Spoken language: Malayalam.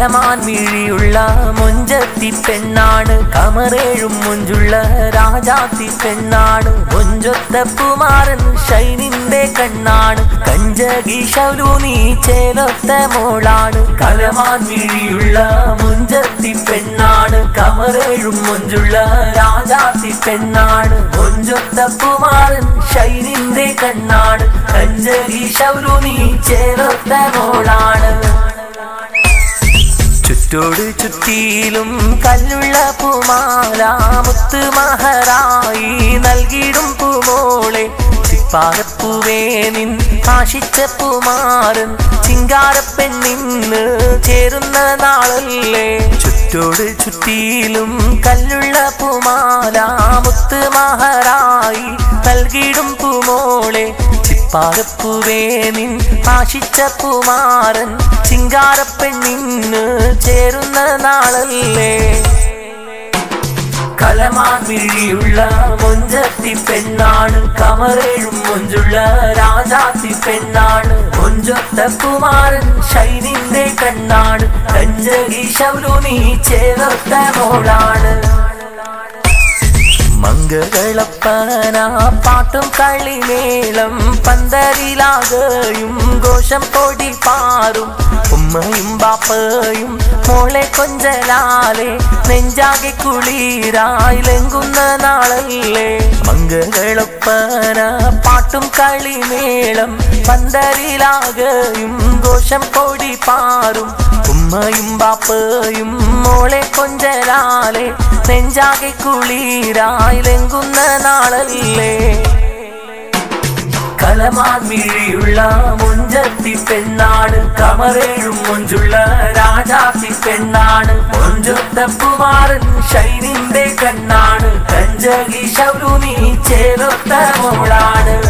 കലമാൻ മിഴിയുള്ള മുഞ്ചത്തി പെണ്ണാണ്. കമറേഴും മുഞ്ചുള്ള രാജാത്തി പെണ്ണാണ്. മുഞ്ചൊത്ത കുമാരൻ ഷൈനിന്റെ കണ്ണാണ്. കഞ്ചകി ശൗലു നീ ചേലൊത്ത മോളാണ്. കലമാൻ മിഴിയുള്ള മുഞ്ചത്തി പെണ്ണാണ്. കമറേഴും മുഞ്ചുള്ള രാജാത്തി പെണ്ണാണ്. മുഞ്ചൊത്ത കുമാരൻ ഷൈനിന്റെ കണ്ണാണ്. കഞ്ചകി ശൗലു നീ ചേലൊത്ത മോളാണ്. ചുറ്റോട് ചുറ്റിയിലും കല്ലുള്ള പൂമാല മുത്ത് മഹറായി നൽകിയിടും പൂമോളെ. ചിപ്പാകപ്പൂവേ നിൻ ആശിച്ച പൂമാരൻ ചിങ്കാരപ്പെണ്ണിന്ന് ചേരുന്ന നാളല്ലേ. ചുറ്റോട് ചുറ്റിയിലും കല്ലുള്ള പൂമാല മുത്ത് മഹറായി നൽകിയിടും പൂമോളെ. ചിപ്പാകപ്പൂവേ നിൻ ആശിച്ച കുമാരൻ ചിങ്കാരപ്പെണ്ണിന്ന് ചേരുന്ന നാളല്ലേ? കലമാൻ മിഴിയുള്ള മൊഞ്ചത്തി പെണ്ണാണ് കമറേഴും മൊഞ്ചുള്ള രാജാത്തി പെണ്ണാണ്. മൊഞ്ചൊത്ത കുമാരൻ ഷൈനിന്റെ കണ്ണാണ് കഞ്ചകി നീ ചേർത്ത മോളാണ്. മംഗളപ്പന പാട്ടും കളിമേളം പന്തരിലാകയും ഘോഷം പൊടി പാറും. ഉമ്മയും ബാപ്പയും മോളെ കൊഞ്ചലാലെ നെഞ്ചാകെ കുളിരായി ലങ്കുന്ന നാളല്ലേ? മംഗളപ്പന പാട്ടും കളിമേളം പന്തരിലാകയും ദോഷം കോടി പാറും ഉമ്മയും ബാപ്പയും മോളെ കൊഞ്ചലാലെ നെഞ്ചാകെ കുളിരായി ലങ്കുന്ന നാളല്ലേ? കലമാൻ മിഴിയുള്ള മുഞ്ചത്തി പെണ്ണാണ്. കമറേഴും മുഞ്ചുള്ള രാജാത്തി പെണ്ണാണ്. മുഞ്ചൊത്ത കുമാരൻ ഷൈനിന്റെ കണ്ണാണ്. കഞ്ചകി ശൗരു നീ മോളാണ്.